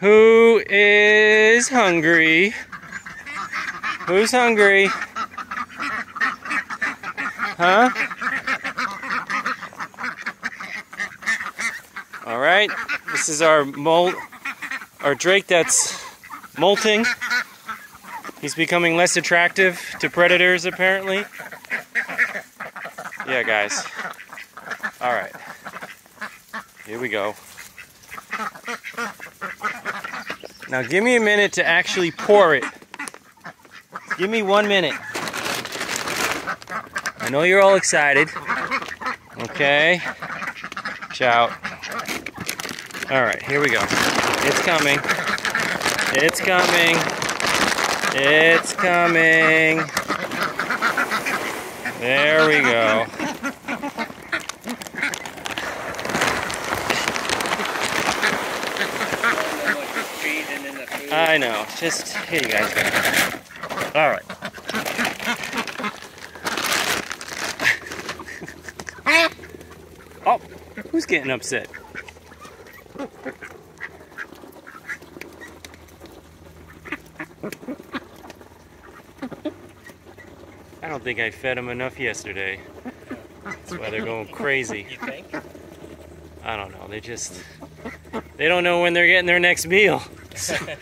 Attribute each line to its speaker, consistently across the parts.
Speaker 1: Who is hungry? Who's hungry? Huh? All right. This is our molt, our drake that's molting. He's becoming less attractive to predators, apparently. Yeah, guys. All right. Here we go. Now give me a minute to actually pour it. Give me one minute. I know you're all excited. Okay. Ciao. All right, here we go. It's coming. It's coming. It's coming. There we go. I know. Just here you guys go. All right. oh, who's getting upset? I don't think I fed them enough yesterday. That's why they're going crazy.
Speaker 2: You think?
Speaker 1: I don't know. They just they don't know when they're getting their next meal.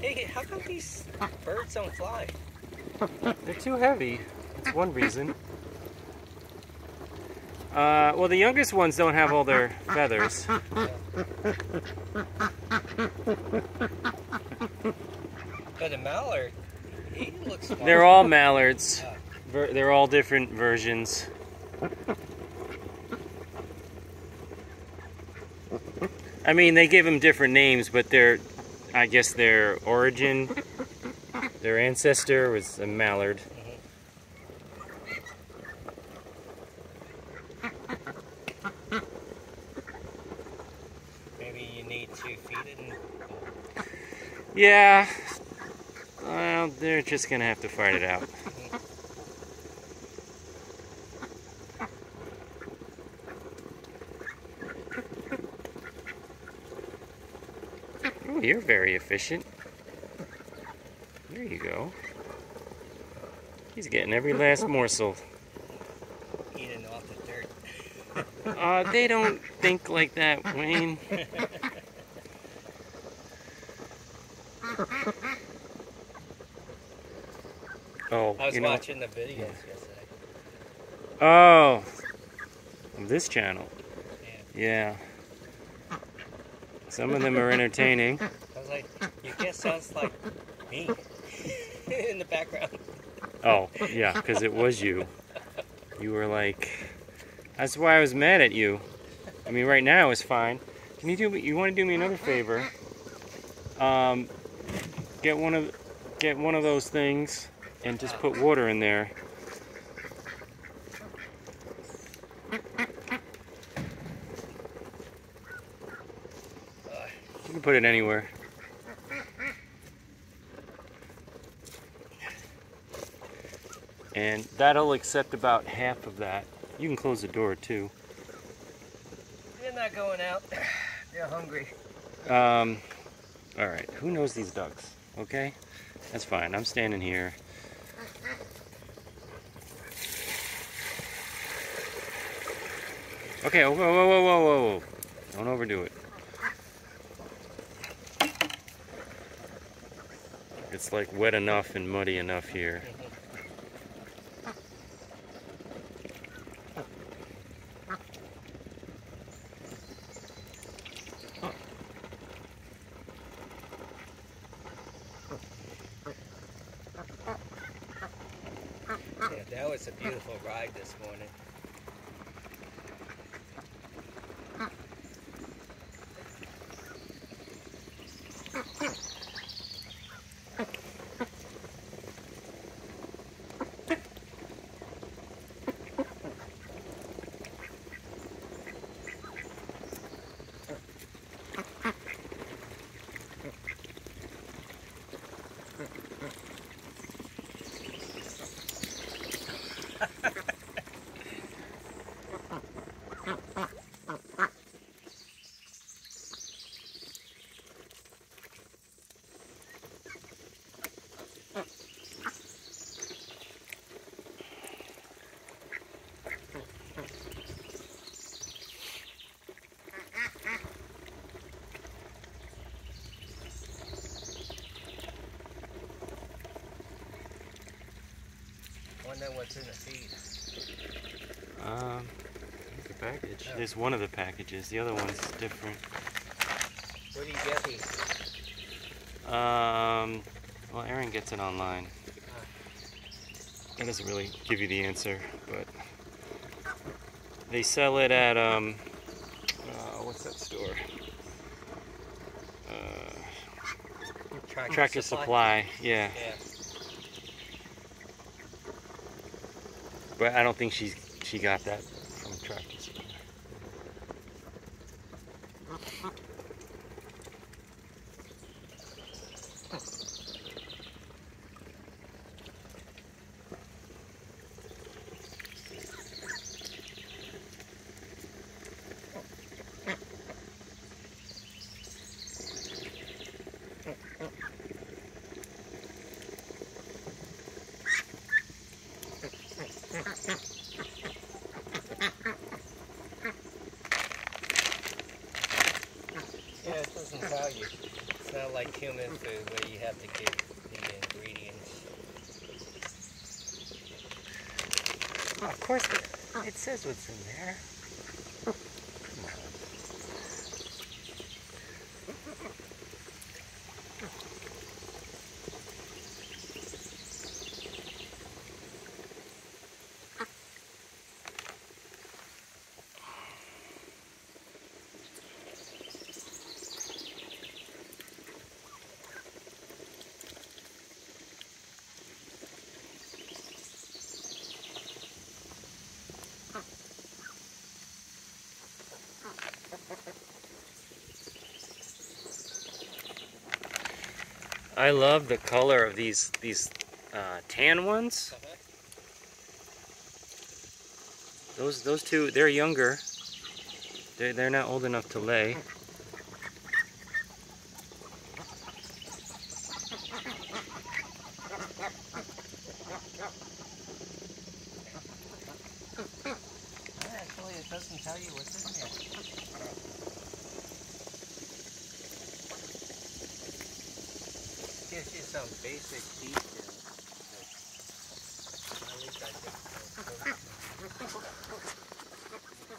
Speaker 2: Hey, how come these birds don't fly?
Speaker 1: They're too heavy. That's one reason. Uh, well, the youngest ones don't have all their feathers.
Speaker 2: But a mallard, he looks smart.
Speaker 1: They're all mallards. Ver- They're all different versions. I mean, they give them different names, but their, I guess their origin, their ancestor was a mallard.
Speaker 2: Maybe you need to feed it and
Speaker 1: Yeah. Well, they're just gonna have to fight it out. you're very efficient. There you go. He's getting every last morsel.
Speaker 2: eating off the dirt.
Speaker 1: Uh, they don't think like that, Wayne. Oh,
Speaker 2: I was
Speaker 1: you know,
Speaker 2: watching the videos yesterday.
Speaker 1: Oh, this channel. Yeah. Some of them are entertaining.
Speaker 2: I was like, you guess sounds like me in the background.
Speaker 1: Oh, yeah, because it was you. You were like, that's why I was mad at you. I mean, right now is fine. Can you do me? You want to do me another favor? Um, get one of, get one of those things, and just put water in there. You can put it anywhere. And that'll accept about half of that. You can close the door too.
Speaker 2: They're not going out. They're hungry.
Speaker 1: Um, all right. Who knows these ducks? Okay, that's fine. I'm standing here. Okay. Whoa, whoa, whoa, whoa, whoa, whoa! Don't overdo it. It's like wet enough and muddy enough here.
Speaker 2: Yeah, that was a beautiful ride this morning. Know what's in the feed.
Speaker 1: Um, the package.
Speaker 2: Yeah.
Speaker 1: There's one of the packages. The other one's different.
Speaker 2: Where do you get these?
Speaker 1: Um, well, Aaron gets it online. That doesn't really give you the answer, but they sell it at um, uh, what's that store? Uh, Tractor Supply. Yeah,
Speaker 2: Yeah.
Speaker 1: But I don't think she's she got that from Tractor Supply.
Speaker 2: Yeah, it doesn't tell you. It's not like human food where you have to give the ingredients.
Speaker 1: of course, it, it says what's in there. I love the color of these these uh, tan ones. Those those two, they're younger. They're they're not old enough to lay.
Speaker 2: Actually, it doesn't tell you what's in. You some basic details. At least I think so. Rich in antioxidants.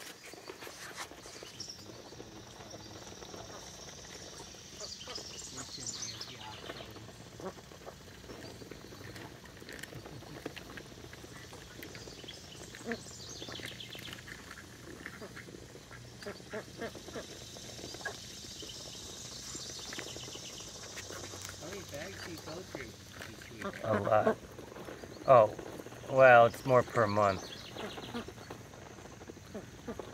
Speaker 2: How many bags do you go through each week?
Speaker 1: A lot. Oh, well, it's more per month.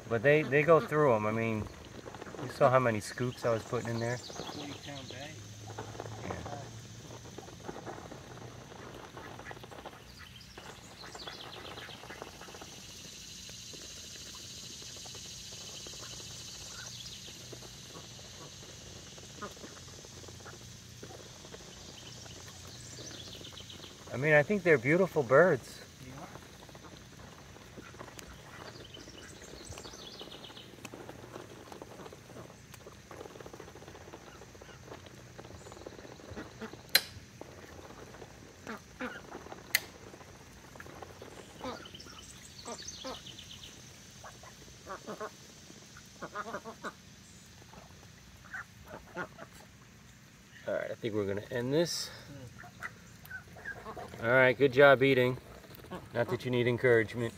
Speaker 1: But they they go through them. I mean, you saw how many scoops I was putting in there.
Speaker 2: 40 pound bag.
Speaker 1: I mean, I think they're beautiful birds. All right, I think we're gonna end this. All right, good job eating. Uh, Not that you need encouragement.